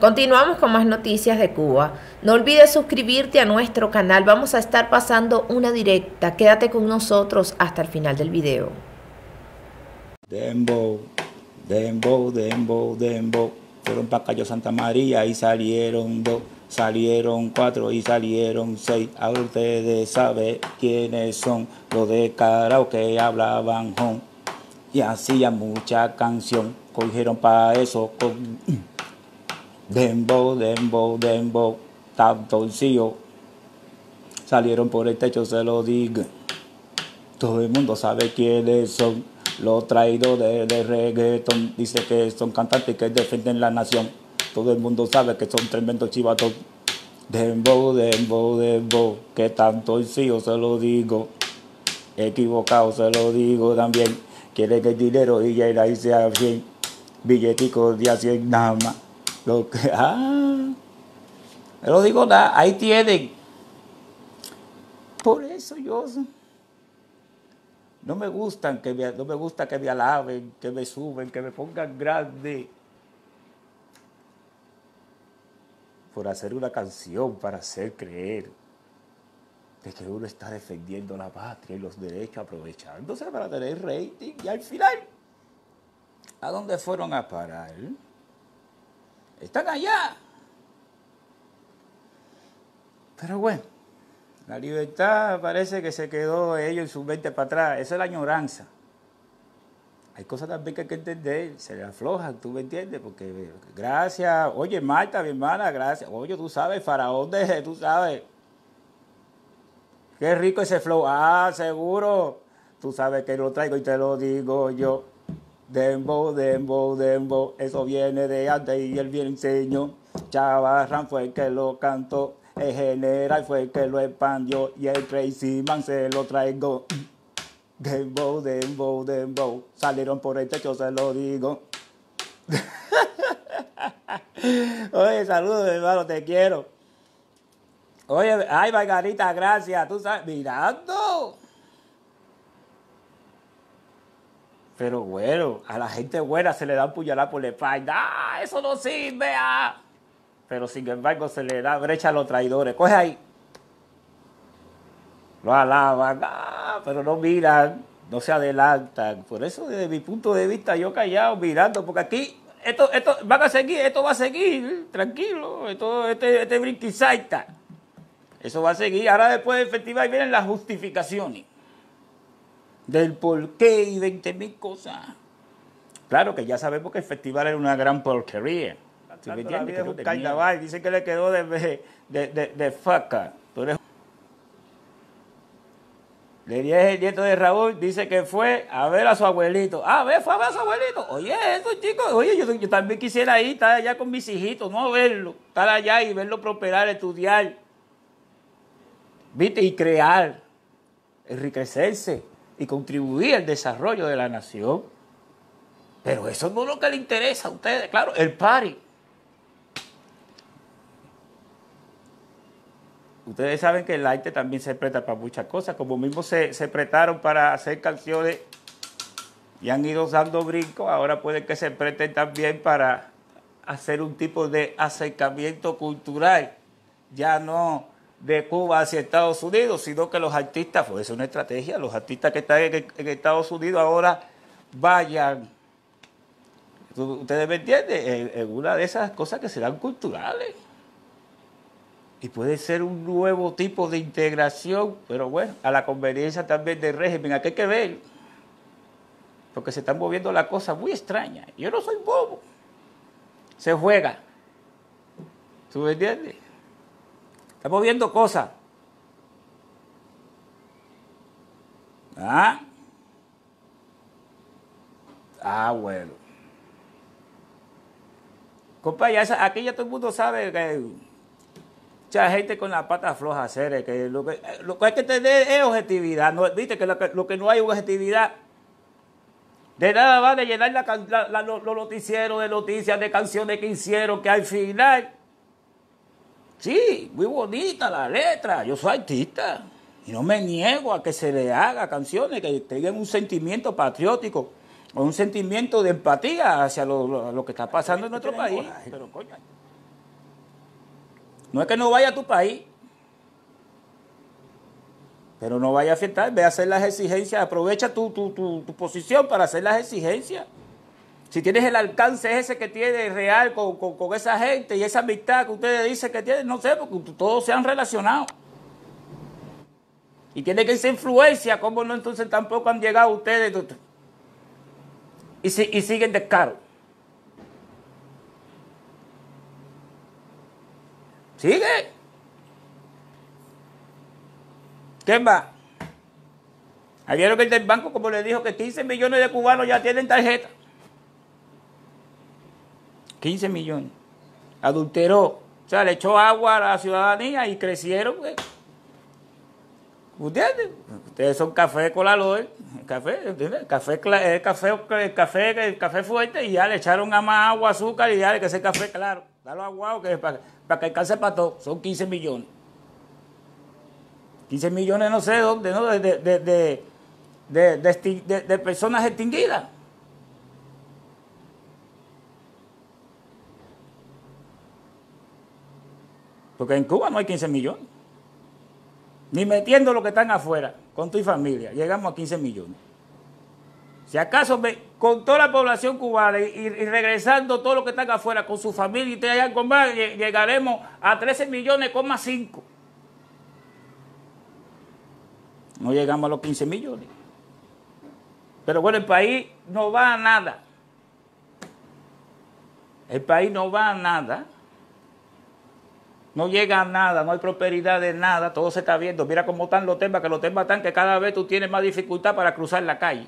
Continuamos con más noticias de Cuba. No olvides suscribirte a nuestro canal. Vamos a estar pasando una directa. Quédate con nosotros hasta el final del video. Dembow, dembow, dembow, dembow. Fueron para Cayo Santa María y salieron dos, salieron cuatro y salieron seis. Ahora ustedes saben quiénes son los de Carao que hablaban y hacían mucha canción. Cogieron para eso con dembow, dembow, dembow, tanto Salieron por el techo, se lo digo. Todo el mundo sabe quiénes son los traidores de reggaeton. Dice que son cantantes que defienden la nación. Todo el mundo sabe que son tremendos chivatos. Dembow, dembow, dembow, que tanto se lo digo. Equivocado se lo digo también. Quiere que el dinero y ya ahí sea bien. Billeticos de a nada más. Lo que, ah, lo digo, ahí tienen. Por eso yo no me gustan que no me gusta que me alaben, que me suben, que me pongan grande. Por hacer una canción para hacer creer de que uno está defendiendo la patria y los derechos, aprovechándose para tener rating y al final, ¿a dónde fueron a parar? Están allá. Pero bueno, la libertad parece que se quedó ellos en su mente para atrás. Esa es la añoranza. Hay cosas también que hay que entender, se le aflojan, tú me entiendes, porque gracias, oye Marta, mi hermana, gracias, oye, tú sabes, faraón de, tú sabes, qué rico ese flow, ah, seguro, tú sabes que lo traigo y te lo digo yo. Dembo, dembo, dembo, eso viene de antes y él bien enseñó. Chavarran fue el que lo cantó, el general fue el que lo expandió y el Crazy Man se lo traigo. Dembo, dembo, dembo, salieron por el techo, se lo digo. Oye, saludos, hermano, te quiero. Oye, ay, Margarita, gracias, tú sabes, mirando. Pero bueno, a la gente buena se le da un puñalada por la espalda. ¡Ah, eso no sirve! Ah! Pero sin embargo se le da brecha a los traidores. Coge ahí. Lo alaban, ¡ah! pero no miran, no se adelantan. Por eso desde mi punto de vista yo callado mirando, porque aquí esto, esto van a seguir, esto va a seguir, tranquilo, esto, este, este brinquizaita. Eso va a seguir. Ahora después del festival vienen las justificaciones del porqué y 20 mil cosas. Claro que ya sabemos que el festival era una gran porquería. ¿Sí me entiendes? Que Dice que le quedó de, de, de, de faca. Le dije el nieto de Raúl, dice que fue a ver a su abuelito. Ah, ve, fue a ver a su abuelito. Oye, eso, chicos, oye, yo, yo, también quisiera ir, estar allá con mis hijitos, no verlo, estar allá y verlo prosperar, estudiar, viste, y crear, enriquecerse y contribuir al desarrollo de la nación. Pero eso no es lo que le interesa a ustedes. Claro, el party. Ustedes saben que el arte también se presta para muchas cosas, como mismo se, se prestaron para hacer canciones y han ido dando brincos, ahora puede que se presten también para hacer un tipo de acercamiento cultural, ya no de Cuba hacia Estados Unidos, sino que los artistas, pues es una estrategia, los artistas que están en, Estados Unidos ahora vayan, ustedes me entienden, en, una de esas cosas que serán culturales. Y puede ser un nuevo tipo de integración, pero bueno, a la conveniencia también del régimen, aquí hay que ver, porque se están moviendo las cosas muy extrañas. Yo no soy bobo, se juega. ¿Tú me entiendes? Estamos viendo cosas. ¿Ah? Ah, bueno. Compa, ya aquí ya todo el mundo sabe que mucha gente con la pata floja hacer que lo que, lo que hay que tener es objetividad. No, Viste que lo, que no hay objetividad. De nada va de llenar los noticieros de noticias, de canciones que hicieron, que al final Sí, muy bonita la letra. Yo soy artista y no me niego a que se le haga canciones que tengan un sentimiento patriótico o un sentimiento de empatía hacia lo, que está pasando en nuestro país. Pero coño, No es que no vaya a tu país, pero no vaya a afectar, ve a hacer las exigencias, aprovecha tu, tu, tu, tu posición para hacer las exigencias. Si tienes el alcance ese que tiene real con, con, esa gente y esa amistad que ustedes dicen que tienen, no sé, porque todos se han relacionado. Y tiene que esa influencia, ¿cómo no entonces tampoco han llegado ustedes y, y siguen descaro? Sigue. ¿Qué más? Ayer que el del banco, como le dijo, que 15 millones de cubanos ya tienen tarjeta. 15 millones. Adulteró. O sea, le echó agua a la ciudadanía y crecieron. Pues. ¿Ustedes? Ustedes son café colalor, café, ¿entiendes? Café, café, café, fuerte y ya le echaron a más agua, azúcar y ya que ese café claro. Dalo aguado que para, para que alcance para todo. Son 15 millones. 15 millones no sé dónde, ¿no? De, de, de, de personas extinguidas. Porque en Cuba no hay 15 millones. Ni metiendo lo que están afuera, con tu familia, llegamos a 15 millones. Si acaso con toda la población cubana y, regresando todo lo que están afuera con su familia y te hayan con más, llegaremos a 13 millones, 5. No llegamos a los 15 millones. Pero bueno, el país no va a nada. El país no va a nada no llega nada, no hay prosperidad de nada, todo se está viendo. Mira cómo están los temas, que los temas están que cada vez tú tienes más dificultad para cruzar la calle.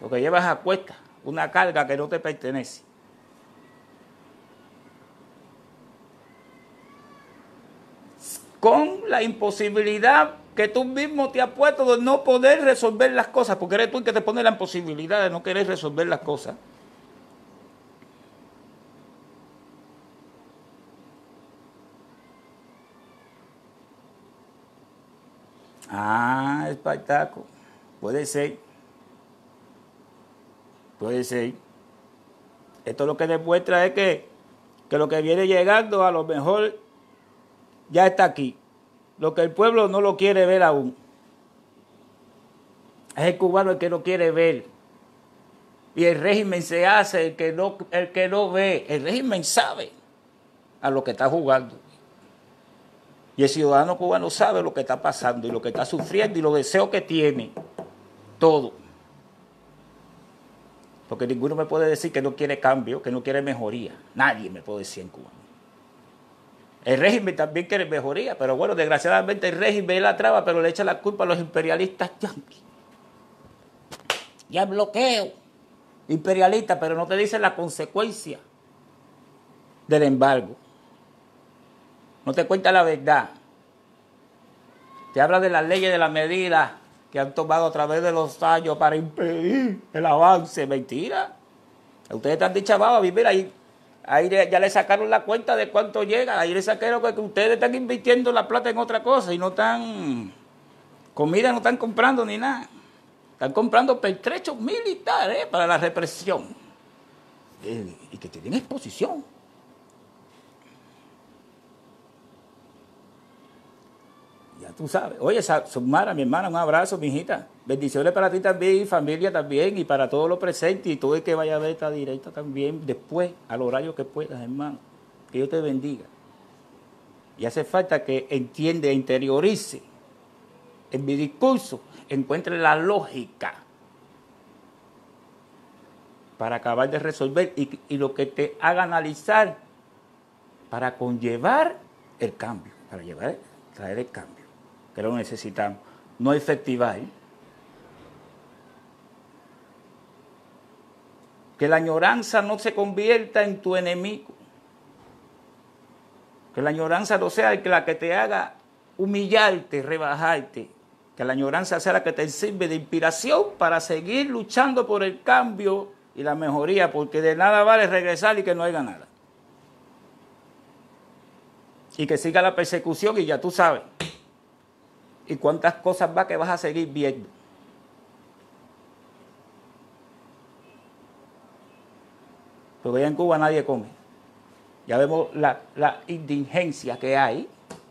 Porque llevas a cuesta una carga que no te pertenece. Con la imposibilidad que tú mismo te has puesto de no poder resolver las cosas, porque eres tú el que te pone la imposibilidad de no querer resolver las cosas. Ah, Espartaco. Puede ser. Puede ser. Esto lo que demuestra es que, que lo que viene llegando a lo mejor ya está aquí. Lo que el pueblo no lo quiere ver aún. Es el cubano el que no quiere ver. Y el régimen se hace el que no, el que no ve. El régimen sabe a lo que está jugando. Y el ciudadano cubano sabe lo que está pasando y lo que está sufriendo y los deseos que tiene. Todo. Porque ninguno me puede decir que no quiere cambio, que no quiere mejoría. Nadie me puede decir en Cuba. El régimen también quiere mejoría, pero bueno, desgraciadamente el régimen la traba, pero le echa la culpa a los imperialistas yanquis. Ya bloqueo. Imperialista, pero no te dice la consecuencia del embargo no te cuenta la verdad. Te habla de las leyes, de las medidas que han tomado a través de los años para impedir el avance. Mentira. Ustedes están dichavados a vivir ahí. Ahí ya le sacaron la cuenta de cuánto llega. Ahí le sacaron que ustedes están invirtiendo la plata en otra cosa y no están. Comida no están comprando ni nada. Están comprando pertrechos militares para la represión. Eh, y que tienen exposición. Tú sabes. Oye, Sumara, mi hermana, un abrazo, mi hijita. Bendiciones para ti también, familia también, y para todos los presentes, y todo el que vaya a ver esta directa también, después, al horario que puedas, hermano. Que Dios te bendiga. Y hace falta que entiende, interiorice en mi discurso, encuentre la lógica para acabar de resolver y, y lo que te haga analizar para conllevar el cambio, para llevar, traer el cambio que lo necesitamos, no efectivar. Que la añoranza no se convierta en tu enemigo. Que la añoranza no sea la que te haga humillarte, rebajarte. Que la añoranza sea la que te sirve de inspiración para seguir luchando por el cambio y la mejoría, porque de nada vale regresar y que no haya nada. Y que siga la persecución y ya tú sabes y cuántas cosas va que vas a seguir viendo. porque allá en Cuba nadie come. Ya vemos la, la indigencia que hay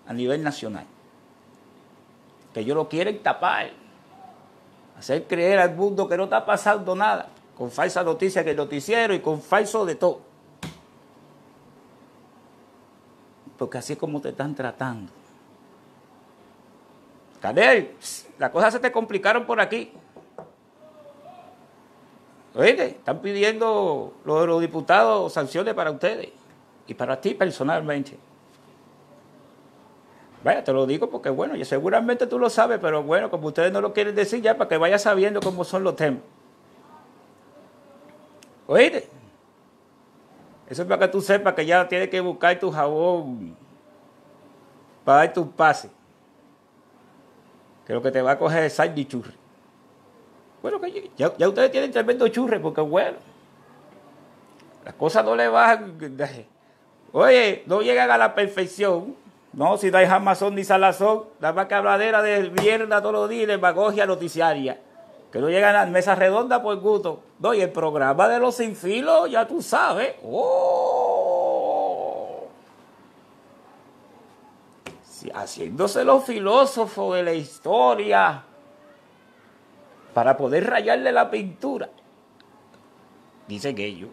a nivel nacional. Que ellos lo quieren tapar. Hacer creer al mundo que no está pasando nada. Con falsa noticia que el noticiero y con falso de todo. Porque así es como te están tratando. Canel, las cosas se te complicaron por aquí. Oye, están pidiendo los, los diputados sanciones para ustedes y para ti personalmente. Vaya, te lo digo porque, bueno, yo seguramente tú lo sabes, pero bueno, como ustedes no lo quieren decir ya, para que vayas sabiendo cómo son los temas. Oíste. Eso es para que tú sepas que ya tienes que buscar tu jabón para dar tu pase. Que lo que te va a coger es sal churri. Bueno, que ya, ya ustedes tienen tremendo churre, porque bueno, las cosas no le bajan. Oye, no llegan a la perfección. No, si no hay jamazón ni salazón, la más que de mierda todos los días y demagogia noticiaria. Que no llegan a las mesas redondas por gusto. No, y el programa de los sin filo, ya tú sabes. ¡Oh! Sí, haciéndose los filósofos de la historia para poder rayarle la pintura. Dicen ellos.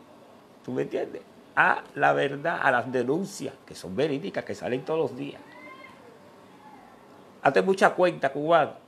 ¿Tú me entiendes? A la verdad, a las denuncias, que son verídicas, que salen todos los días. Hazte mucha cuenta, cubano